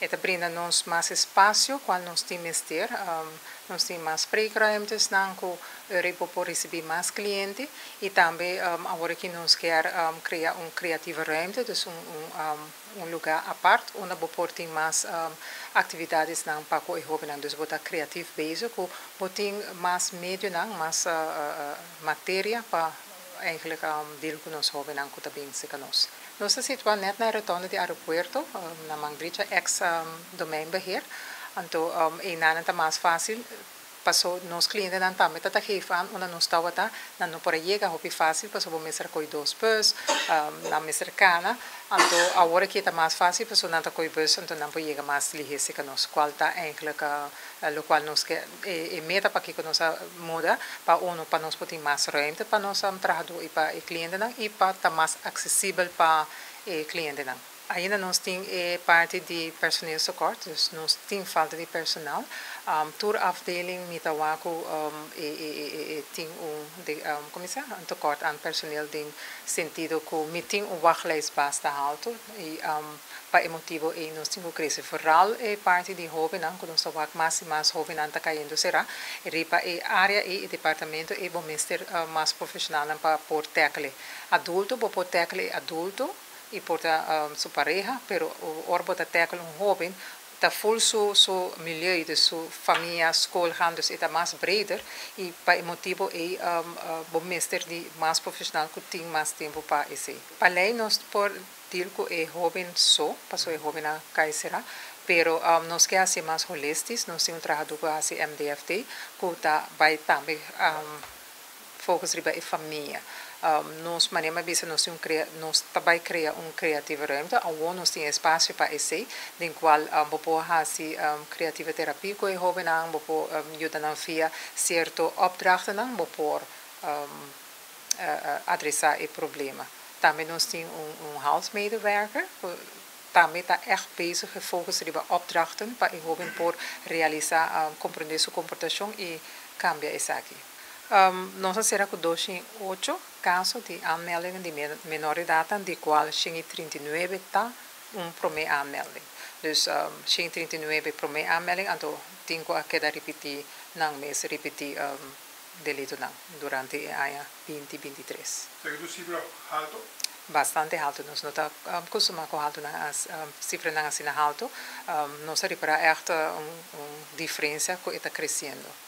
Esta brinda nos mais espaço qual nós temos ter, um, nós temos mais spreekruimtes não que para receber mais clientes e também um, agora que nós quer um, criar um criativo ruimte, dus um, um, um lugar à parte onde pode ter mais um, atividades não para o jovem, dus botar criativo bezig, botar mais meio não, mais uh, uh, matéria para eigenlijk ehm, um, ons hoven en kutabinse kanos. Dus ze zit wel net naar het rotonde die aeropuerto, um, ehm, naar Mangbrietje, ex-domeinbeheer. Ehm, um, en toen um, een aan het maas facil, paso nos clientes dan también tata jefa fácil pues, paso por mesa coi dos pues na mesa cercana anto ahora que está más fácil paso na ta coi anto na por más ligese que nos cualta eh, lo cual nos que eh, eh, meta pa que moda pa uno pa nos más rente pa nos am y e cliente y pa ta más accesible pa cliente ainda nós temos é, parte de personeel suporte, dus nós temos falta de personal. Um, tour afdeling Mitawaku um, e, e, e, tem um, de, um, como é, um tekort aan personeel sentido que me tem um wachtlijst alto e um, para o motivo e nós temos crescer vooral é parte de jovem não? Quando nós wak mais e mais jovem não está caindo será? E ripa e área e departamento e bom mister uh, mais profissional para por tecle adulto por tecle adulto y por ah, ah, su pareja, pero orbo está con un joven, está full su, su milieu, de su familia, schoolgaan, dus está más breder y para el motivo es um, uh, más profesional que tiene más tiempo para ese. Para ley nos por decir que es joven so, pasó es joven a Kaysera, pero um, nos que hace más holistis, nos tiene un trabajador que hace MDFT, que está también um, focus riba e família. Um, nós manema bisa nós um cria nós também cria um criativo ruimte onde nós tem espaço para esse den qual um, bopo hasi um, criativa terapia com o jovem não bopo um, ajuda não via certo opdrachten não bopo um, uh, adressar o problema. Também nós tem um, um huismedewerker também está echt bezig gefocust op opdrachten para o jovem por realizar um, compreender sua comportação e cambiar isso aqui Um, non so se era 8 casi di anmelding di men data di qual 39 ta un prome aanmelding. Dus um, 39 prome anmelding, anto tinko akeda ripeti nang mes ripeti um, delito nang durante aia 2023. Cioè tu sibra alto? Bastante alto, non sono um, consumato alto cifra non um, cifre nang asina alto, non si ripara echt um, um, differenza che sta crescendo.